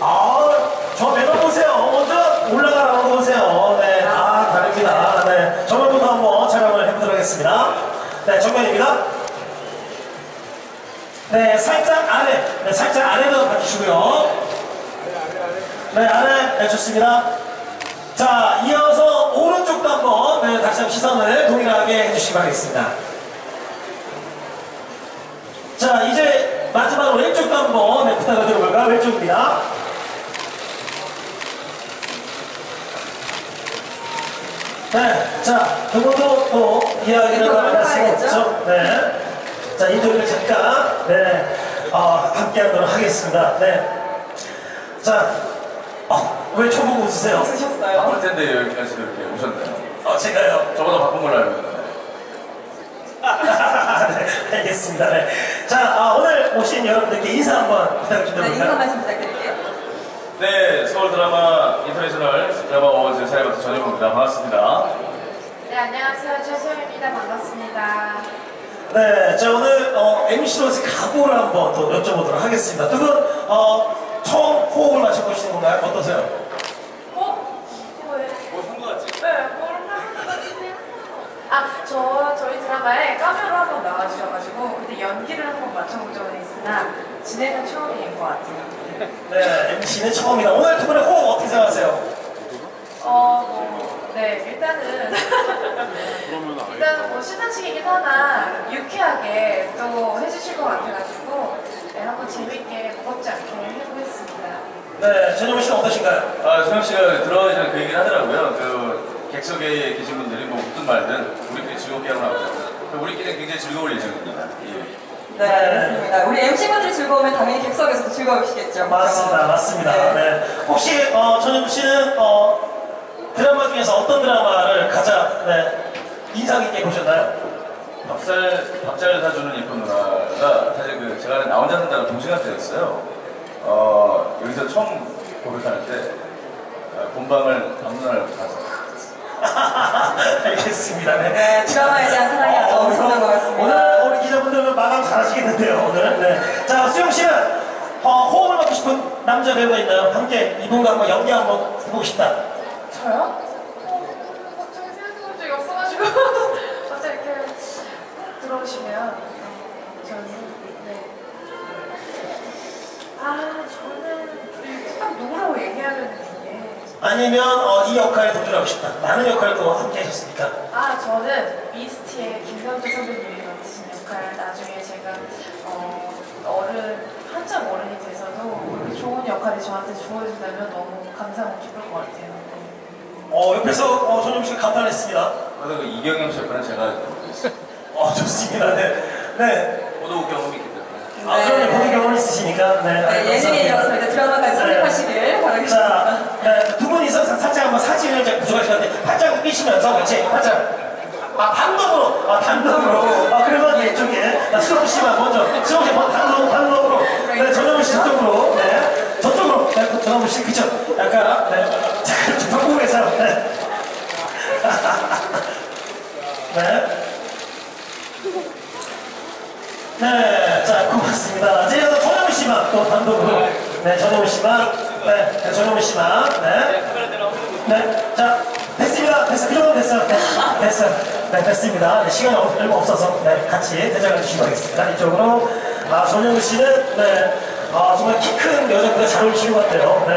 아, 저 매너 보세요. 먼저 올라가라고 보세요. 네, 아, 다릅니다. 네, 정면부터 한번 촬영을 해보도록 하겠습니다. 네, 정면입니다. 네, 살짝 아래, 네, 살짝 아래로 봐주시고요. 네, 아래, 네, 좋습니다. 자, 이어서 오른쪽도 한번, 네, 다시 한번 시선을 동일하게 해주시기 바라겠습니다. 자, 이제 마지막으로 왼쪽도 한번, 네, 부탁을 드려볼까요? 왼쪽입니다. 네, 자, 그분도 또 이야기를? 없죠. 네. 자, 인터뷰를 잠깐, 네, 어, 함께 하도록 하겠습니다. 네. 자, 어, 왜 초보고 웃으세요? 쓰셨어요? 바쁠 텐데 여기까지 이렇게 오셨네요. 어, 제가요. 저보다 바쁜 걸로 알고 있는데. 네, 알겠습니다. 네. 자, 아, 오늘 오신 여러분들께 인사 한번 좀 네, 인사? 말씀 부탁드릴게요. 네, 서울 드라마 인터내셔널 드라마 사회 맡은 전현무입니다. 반갑습니다. 네, 안녕하세요. 최수영입니다. 반갑습니다. 네, 자, 오늘, 어, MC로서 각오를 한번 또 여쭤보도록 하겠습니다. 두 분, 어, 처음 호흡을 맞춰보시는 건가요? 어떠세요? 어? 뭐예요? 뭐 한거 같지? 네, 것 같은데요. 아, 저, 저희 드라마에 카메로 한번 나와주셔가지고, 그때 연기를 한번 맞춰본 적은 있으나, 진행은 처음인 것 같아요. 네, MC는 처음이다. 오늘 두 분의 호흡 어떻게 생각하세요? 어, 뭐, 네, 일단은. 일단 뭐 시상식이긴 하나, 유쾌하게 또 해주실 것 같아가지고, 네, 한번 재밌게 무겁지 않게 해보겠습니다. 네, 전영훈 씨는 어떠신가요? 아, 소영 씨가 들어가기 전에 그 얘기를 하더라고요. 그 객석에 계신 분들이 뭐 묻든 말든 우리끼리 즐겁게 하고 나오죠. 우리끼리 굉장히 즐거울 예정입니다. 예. 네, 알겠습니다. 우리 MC분들이 즐거우면 당연히 객석에서도 즐거우시겠죠. 맞습니다? 맞습니다. 네. 네. 혹시, 어, 전영훈 씨는, 어, 드라마 중에서 어떤 드라마를 가장, 네, 인상 깊게 보셨나요? 밥살, 밥잘 사주는 예쁜 누나가 사실 그 제가 나 혼자 산다는 동시간 때였어요. 어, 여기서 처음 고백하는 때 어, 본방을 밥 누나를 봐서 알겠습니다. 네. 네, 드라마에 대한 사랑이 아주 어, 엄청난 것 같습니다. 오늘 우리 기자분들은 마감 잘하시겠는데요, 오늘. 네. 자, 수영 씨는 어, 호흡을 받고 싶은 남자 배우가 있나요? 함께 이분과 한번 연기 한번 해보고 싶다. 저요? 어, 갑자기 생각해본 적이 없어가지고 갑자기 이렇게 딱 들어오시면 어, 저는 네. 아 저는 딱 누구라고 얘기하면 이게 아니면 어, 이 역할에 도전하고 싶다. 많은 역할도 함께 하셨으니까. 아 저는 미스티의 김경주 선배님이 맡으신 역할 나중에 제가 어, 어른 한참 어른이 돼서도 좋은 역할이 저한테 주어진다면 너무 감사하고 기쁠 것 같아요. 어, 옆에서 어, 전영 씨가 감탄했습니다. 그래서 그 이경영 셰프는 제가 어, 좋습니다. 네. 네. 보도 경험이 있기 때문에 아, 그러면 보도 경험 있으시니까. 네. 네, 예능인이라서 이제 드라마까지 선택하시길 바라겠습니다. 자, 네, 두 분이서 사- 살짝 한번 사진을 이제 같은데, 팔짱 끼시면서 같이, 팔짱. 아, 단독으로. 아, 단독으로. 아, 그러면 이쪽에. 나 수영 씨만 먼저. 수영 씨, 뭐, 단독, 단독으로. 네, 전현무 씨 저쪽으로. 네. 저쪽으로. 네, 전현무 씨, 그쵸. 약간, 네. 자, 좀 바꾸고 계세요. 네. 네. 네, 자, 고맙습니다. 이제 이어서 전현무 씨만 또 단독으로. 네, 전현무 씨만. 네, 네, 전현무 씨만. 네. 네, 자, 됐습니다. 됐어. 그 정도 됐어요. 네, 됐어요. 네, 됐습니다. 네, 시간이 없, 얼마 없어서, 네, 같이 대장을 주시기 바라겠습니다. 이쪽으로. 아, 전현무 씨는, 네, 아, 정말 키 큰 여자보다 잘 어울리시는 것 같아요. 네.